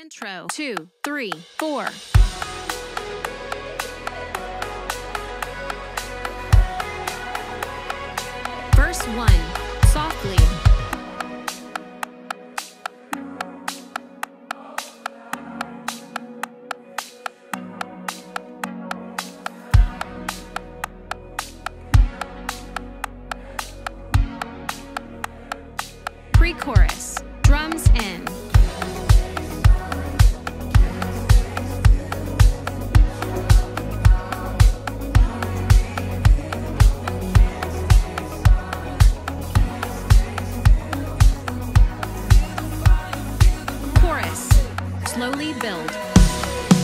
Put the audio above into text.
Intro. Two, three, four. Verse one. Softly. Pre-chorus. filled.